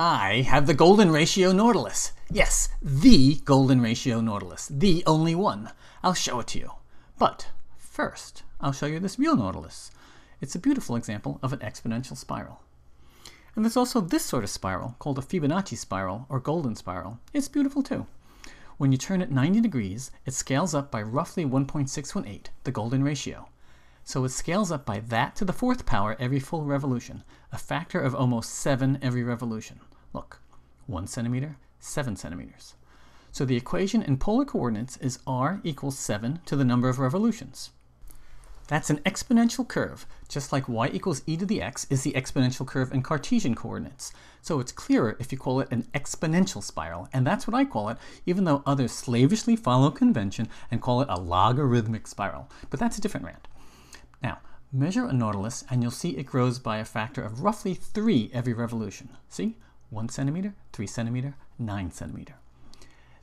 I have the golden ratio Nautilus. Yes, the golden ratio Nautilus. The only one. I'll show it to you. But first, I'll show you this real Nautilus. It's a beautiful example of an exponential spiral. And there's also this sort of spiral called a Fibonacci spiral or golden spiral. It's beautiful too. When you turn it 90 degrees, it scales up by roughly 1.618, the golden ratio. So it scales up by that to the fourth power every full revolution, a factor of almost 7 every revolution. Look, 1 centimeter, 7 centimeters. So the equation in polar coordinates is r equals 7 to the number of revolutions. That's an exponential curve, just like y equals e to the x is the exponential curve in Cartesian coordinates. So it's clearer if you call it an exponential spiral, and that's what I call it, even though others slavishly follow convention and call it a logarithmic spiral. But that's a different rant. Now, measure a nautilus and you'll see it grows by a factor of roughly 3 every revolution. See? 1 centimeter, 3 centimeter, 9 centimeter.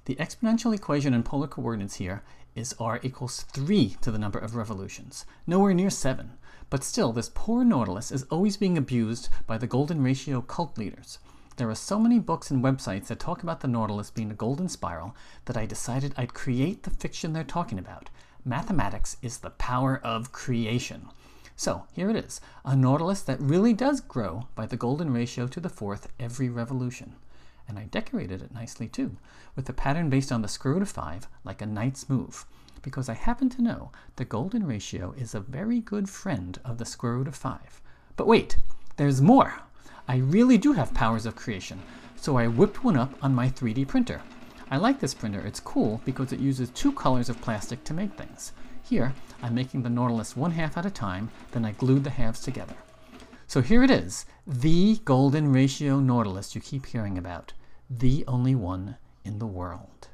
The exponential equation in polar coordinates here is r equals 3 to the number of revolutions, nowhere near 7. But still, this poor Nautilus is always being abused by the golden ratio cult leaders. There are so many books and websites that talk about the Nautilus being a golden spiral that I decided I'd create the fiction they're talking about. Mathematics is the power of creation. So here it is, a Nautilus that really does grow by the golden ratio to the fourth every revolution. And I decorated it nicely too, with a pattern based on the square root of 5, like a knight's move, because I happen to know the golden ratio is a very good friend of the square root of 5. But wait, there's more! I really do have powers of creation, so I whipped one up on my 3D printer. I like this printer, it's cool because it uses two colors of plastic to make things. Here, I'm making the Nautilus one half at a time, then I glued the halves together. So here it is, the golden ratio Nautilus you keep hearing about, the only one in the world.